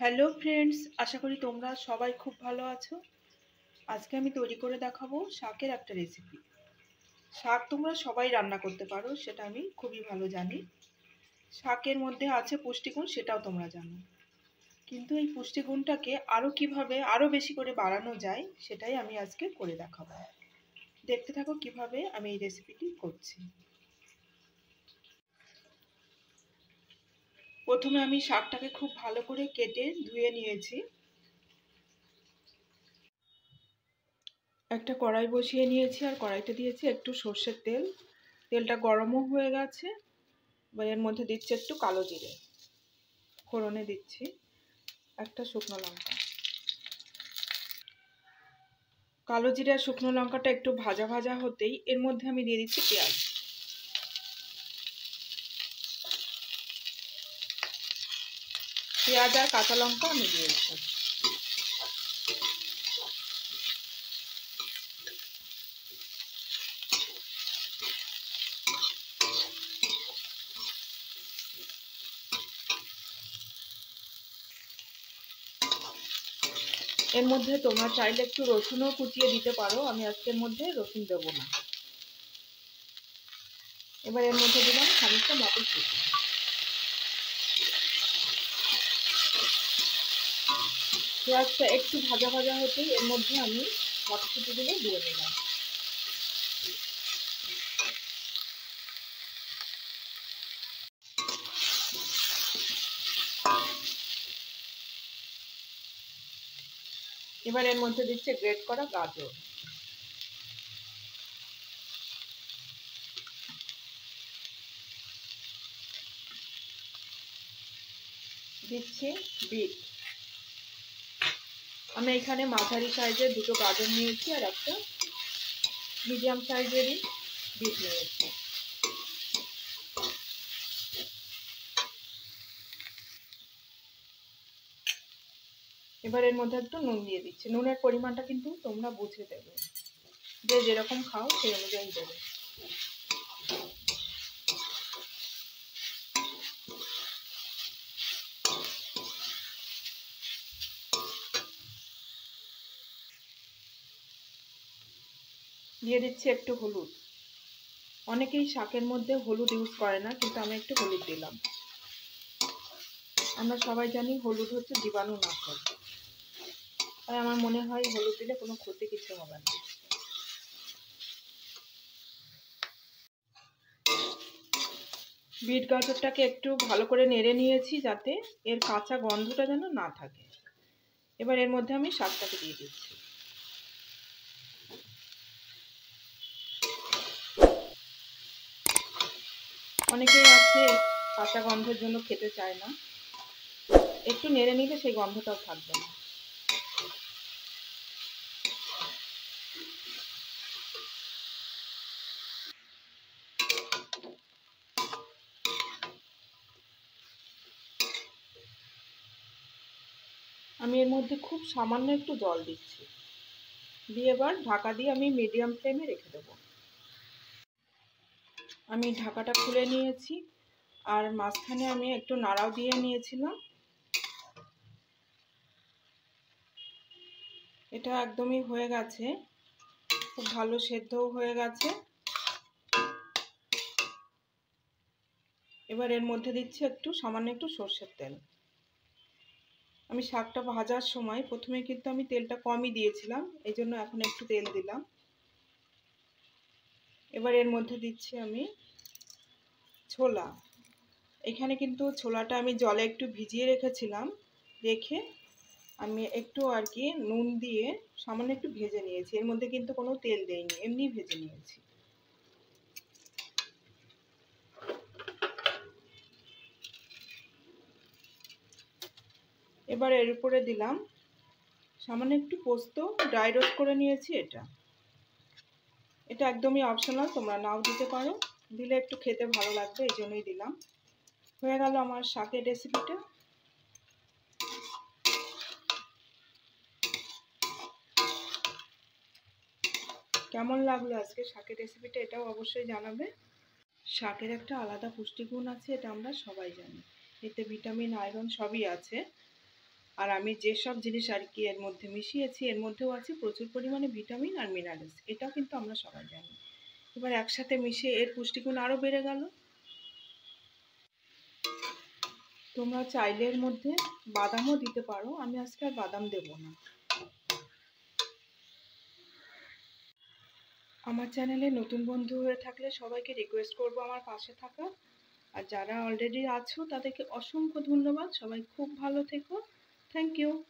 Hello friends, আশা করি তোমরা সবাই খুব ভালো আছো। আজকে আমি তৈরি করে দেখাবো শাকের একটা রেসিপি শাক তোমরা সবাই রান্না করতে পারো, সেটা আমি খুবই ভালো জানি। শাকের মধ্যে আছে পুষ্টিগুণ, সেটাও তোমরা জানো। কিন্তু এই পুষ্টিগুণটাকে আরও কীভাবে আরও বেশি করে বাড়ানো যায়, সেটাই আমি আজকে করে দেখাবো। দেখতে থাকো কীভাবে আমি এই রেসিপিটি করছি। প্রথমে আমি শাকটাকে খুব ভালো করে কেটে ধুয়ে নিয়েছি। একটা কড়াই বসিয়ে নিয়েছি আর কড়াইতে দিয়েছি একটু সর্ষের তেল। তেলটা গরমও হয়ে গেছে, এবার এর মধ্যে দিচ্ছি একটু কালো জিরে। ফোড়নে দিচ্ছি একটা শুকনো লঙ্কা। কালো জিরে আর শুকনো লঙ্কাটা একটু ভাজা ভাজা হতেই এর মধ্যে আমি দিয়ে দিচ্ছি পেঁয়াজ। পেঁয়াজ আর কাঁচা লঙ্কা আমি দিয়েছি এর মধ্যে তোমরা চাইলে একটু রসুনও কুচিয়ে দিতে পারো, আমি আজকের মধ্যে রসুন দেব না। এবার এর মধ্যে দিলাম খানিকটা মটরশুঁটি। পেঁয়াজটা একটু ভাজা ভাজা হতেই এর মধ্যে আমি মটরশুঁটিগুলো দিয়ে দিলাম। এবার এর মধ্যে দিচ্ছে গ্রেট করা গাজর। দিচ্ছি বিট। আমি এখানে মাঝারি সাইজের দুটো গাজর নিয়েছি আর একটা মিডিয়াম সাইজেরই বিট নিয়েছি। এবার এর মধ্যে একটু নুন দিয়ে দিচ্ছি। নুনের পরিমাণটা কিন্তু তোমরা বুঝে দেবে। যে যেরকম খাও সেই অনুযায়ী দেবে। দিয়ে দিচ্ছি একটু হলুদ। অনেকেই শাকের মধ্যে হলুদ ইউজ করে না, কিন্তু আমি একটু হলুদ দিলাম। আমরা সবাই জানি হলুদ হচ্ছে জীবাণু নাশক। তাই আমার মনে হয় হলুদ দিলে কোনো ক্ষতি কিছু হবে না। বিট গাজরটাকে একটু ভালো করে নেড়ে নিয়েছি যাতে এর কাঁচা গন্ধটা যেন না থাকে। এবার এর মধ্যে আমি শাকটাকে দিয়ে দিচ্ছি। অনেকেই আছে কাঁচা গন্ধের জন্য খেতে চায় না। একটু নেড়ে নিলে সেই গন্ধটাও থাকবে না। আমি এর মধ্যে খুব সামান্য একটু জল দিচ্ছি। দিয়ে এবার ঢাকা দিয়ে আমি মিডিয়াম ফ্লেমে রেখে দেবো। আমি ঢাকাটা খুলে নিয়েছি আর মাঝখানে আমি একটু নাড়াও দিয়ে নিয়েছিলাম। এটা একদমই হয়ে গেছে। খুব ভালো সেদ্ধও হয়ে গেছে। এবার এর মধ্যে দিচ্ছি একটু, সামান্য একটু সর্ষের তেল। আমি শাকটা ভাজার সময় প্রথমে কিন্তু আমি তেলটা কমই দিয়েছিলাম এই জন্য এখন একটু তেল দিলাম। এবার এর মধ্যে দিচ্ছি আমি ছোলা। এখানে কিন্তু ছোলাটা আমি জলে একটু ভিজিয়ে রেখেছিলাম। রেখে আমি একটু আর কি নুন দিয়ে সামান্য একটু ভেজে নিয়েছি। এর মধ্যে কিন্তু কোনো তেল দেইনি, এমনি ভেজে নিয়েছি। এবার এর উপরে দিলাম সামান্য একটু পোস্ত ড্রাই রোস্ট করে নিয়েছি এটা। এটা একদমই অপশনাল তোমরা নাও দিতে পারো। দিলে একটু খেতে ভালো লাগবে, এই জন্যই দিলাম। হয়ে গেল আমার শাকের রেসিপিটা কেমন লাগল আজকে শাকের রেসিপিটা এটাও অবশ্যই জানাবে। শাকের একটা আলাদা পুষ্টিগুণ আছে, এটা আমরা সবাই জানি। এতে ভিটামিন আয়রন সবই আছে। আর আমি যেসব জিনিস আর কি এর মধ্যে মিশিয়েছি, এর মধ্যেও আছে প্রচুর পরিমাণে ভিটামিন আর মিনারেলস। এটাও কিন্তু আমরা সবাই জানি। এবার একসাথে মিশিয়ে এর পুষ্টিগুণ আরও বেড়ে গেল। তোমরা চাইলে এর মধ্যে বাদামও দিতে পারো। আমি আজকে আর বাদাম দেব না। আমার চ্যানেলে নতুন বন্ধু হয়ে থাকলে সবাইকে রিকোয়েস্ট করব আমার পাশে থাকা। আর যারা অলরেডি আছো, তাদেরকে অসংখ্য ধন্যবাদ। সবাই খুব ভালো থেকো। Thank you.